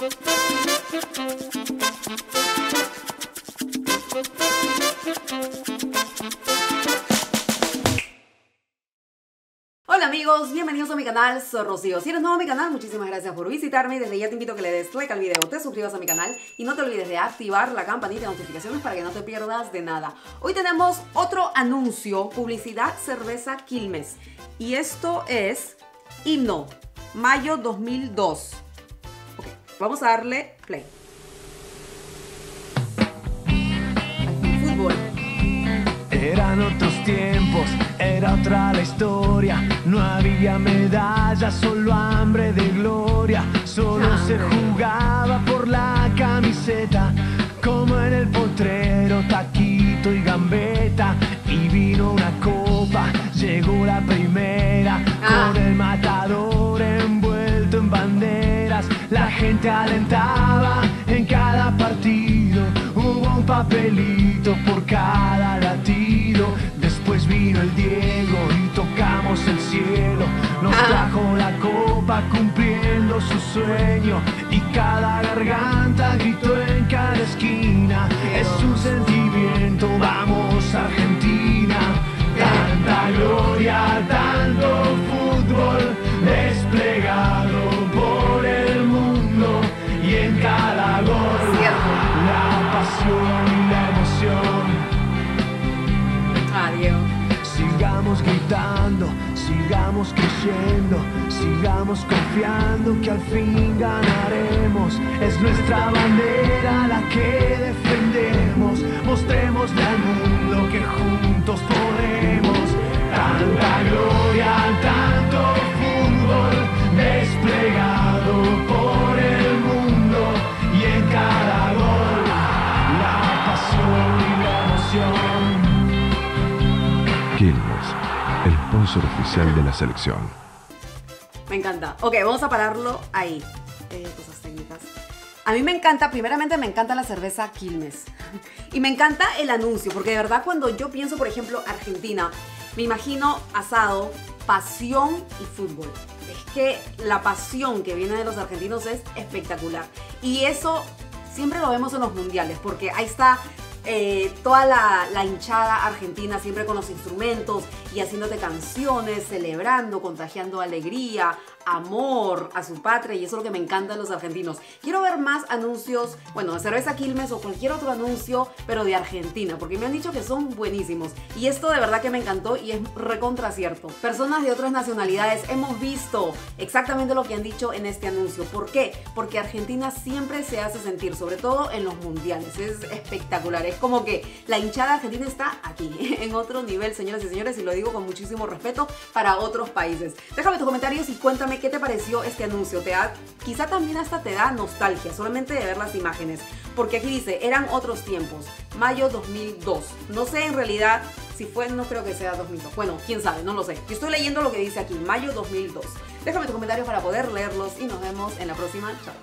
Hola amigos, bienvenidos a mi canal, soy Rocío. Si eres nuevo a mi canal, muchísimas gracias por visitarme desde ya te invito a que le des like al video, te suscribas a mi canal y no te olvides de activar la campanita de notificaciones para que no te pierdas de nada. Hoy tenemos otro anuncio, publicidad cerveza Quilmes y esto es Himno, mayo 2002. Vamos a darle play. Fútbol. Eran otros tiempos, era otra la historia. No había medallas, solo hambre de gloria. Solo se jugaba por La gente alentaba en cada partido, hubo un papelito por cada latido. Después vino el Diego y tocamos el cielo. Nos Ah. trajo la copa cumpliendo su sueño. Y cada garganta gritó en cada esquina. Es un sentimiento, vamos Argentina. Sigamos gritando, sigamos creyendo, sigamos confiando que al fin ganaremos. Es nuestra bandera la que defendemos. Mostrémosle al mundo que juntos podemos. Tanta gloria, tanto fútbol desplegado por el mundo y en cada gol la pasión y la emoción. El oficial de la selección. Me encanta. Ok, vamos a pararlo ahí. Eh. A mí me encanta, primeramente me encanta la cerveza Quilmes. Y me encanta el anuncio, porque de verdad cuando yo pienso, por ejemplo, Argentina, me imagino asado, pasión y fútbol. Es que la pasión que viene de los argentinos es espectacular. Y eso siempre lo vemos en los mundiales, porque ahí está eh, toda la, la hinchada argentina siempre con los instrumentos y haciéndote canciones, celebrando, contagiando alegría, amor a su patria y eso es lo que me encanta de los argentinos. Quiero ver más anuncios, bueno, de cerveza Quilmes o cualquier otro anuncio, pero de Argentina, porque me han dicho que son buenísimos. Y esto de verdad que me encantó y es recontra cierto. Personas de otras nacionalidades hemos visto exactamente lo que han dicho en este anuncio. ¿Por qué? Porque Argentina siempre se hace sentir, sobre todo en los mundiales. Es espectacular. Es como que la hinchada argentina está aquí, en otro nivel, señoras y señores, y lo digo con muchísimo respeto para otros países. Déjame tus comentarios y qué te pareció este anuncio. Te da, quizá también hasta te da nostalgia, solamente de ver las imágenes. Porque aquí dice, eran otros tiempos, mayo 2002. No sé en realidad si fue, no creo que sea 2002. Bueno, quién sabe, no lo sé. Yo estoy leyendo lo que dice aquí, mayo 2002. Déjame tus comentarios para poder leerlos y nos vemos en la próxima. Chao.